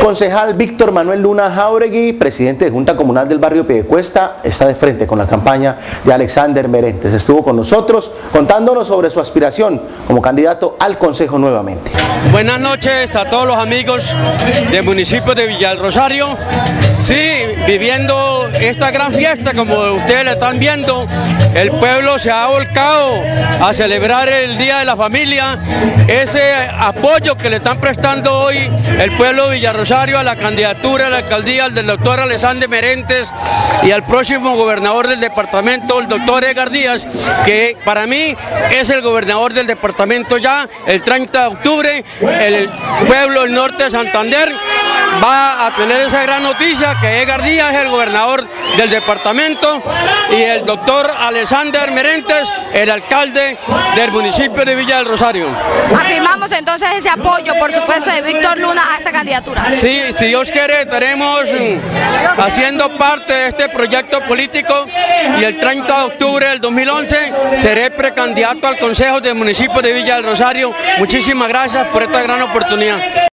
Concejal Víctor Manuel Luna Jauregui, presidente de Junta Comunal del barrio Piedecuesta, está de frente con la campaña de Alexander Merentes. Estuvo con nosotros contándonos sobre su aspiración como candidato al Consejo nuevamente. Buenas noches a todos los amigos del municipio de Villa del Rosario. Sí, viviendo esta gran fiesta como ustedes la están viendo, el pueblo se ha volcado a celebrar el Día de la Familia, ese apoyo que le están prestando hoy el pueblo de Villarrosario a la candidatura a la alcaldía del doctor Alexander Merentes y al próximo gobernador del departamento, el doctor Edgar Díaz, que para mí es el gobernador del departamento ya, el 30 de octubre, el pueblo del norte de Santander va a tener esa gran noticia que Edgar Díaz es el gobernador del departamento y el doctor Alexander Merentes, el alcalde del municipio de Villa del Rosario. Afirmamos entonces ese apoyo, por supuesto, de Víctor Luna a esta candidatura. Sí, si Dios quiere, estaremos mm, haciendo parte de este proyecto político y el 30 de octubre del 2011 seré precandidato al Consejo del municipio de Villa del Rosario. Muchísimas gracias por esta gran oportunidad.